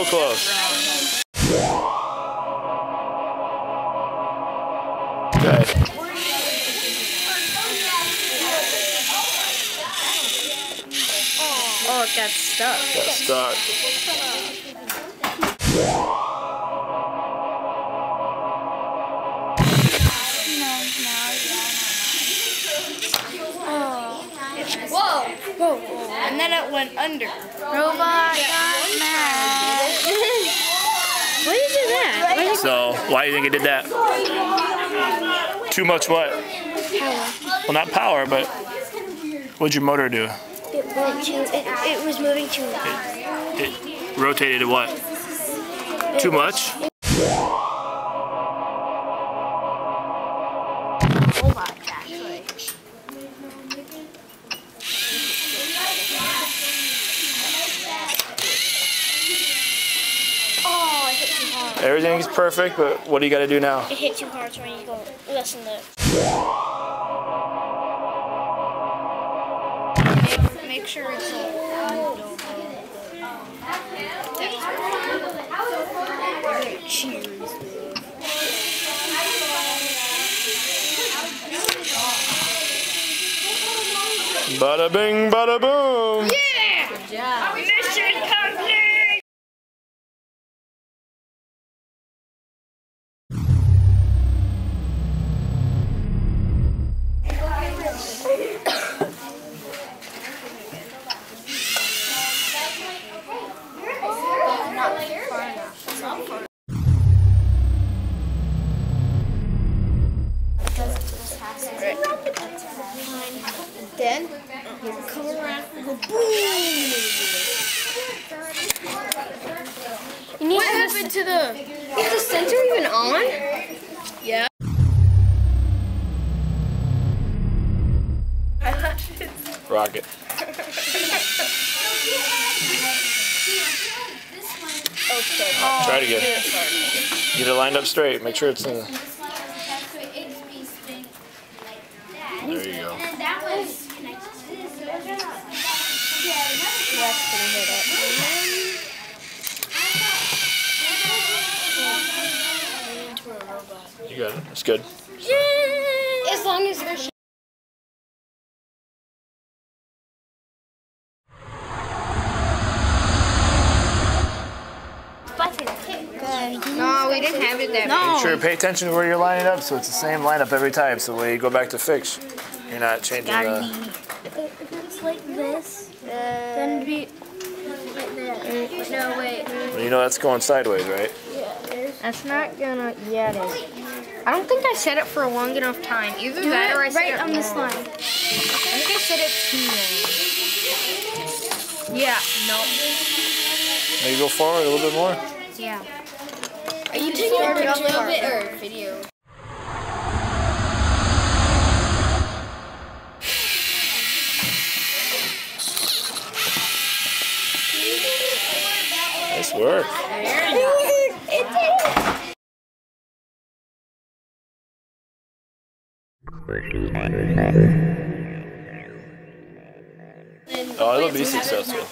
So close. Okay. Oh, it got stuck. Got stuck. Whoa! Whoa! And then it went under. Robot got mad. Why did you do that? So, why do you think it did that? Too much what? Well, not power, but what'd your motor do? It went too. It, it was moving too. It rotated what? Too much? Everything's perfect, but what do you got to do now? It hit too hard, so I need to go listen to. Make, make sure it's all Cheers. Bada bing, bada boom. Yeah. Good job. Mission Then you come around and go boom. You need What to happened to the? Is the sensor even on? Yeah. Rocket. Try it again. Get it lined up straight. Make sure it's in. There you go. You got it. It's good. As long as there's No, we didn't have it that Make sure pay attention to where you're lining up so it's the same lineup every time. So when you go back to fix, you're not changing the. If like this, then be like that. No, wait. Well, you know that's going sideways, right? Yeah. That's not gonna. Yeah, it is. I don't think I set it for a long enough time. Either Do that it or I set right it on this line. I think I set it too long. Yeah. No. Maybe go forward a little bit more. Yeah. Are you taking a picture of it or video? Nice work. Oh, it'll be successful.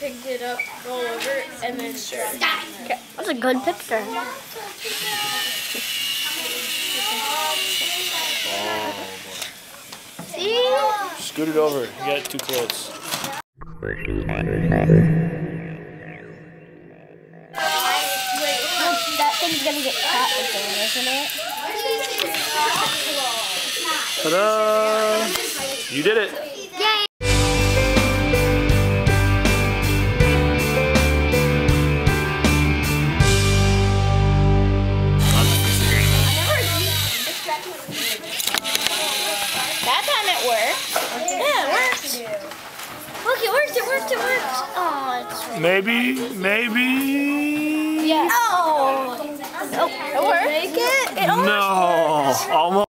Picked it up, roll over, and then That's a good picture. See? Scoot it over. You got it too close. That gonna get caught again, isn't it? Ta-da! You did it. That time it worked. Yeah, it worked. Look, it worked, it worked, it worked. Oh, Maybe, maybe. Yeah. Oh. Nope. It worked. Make it? It almost No, almost.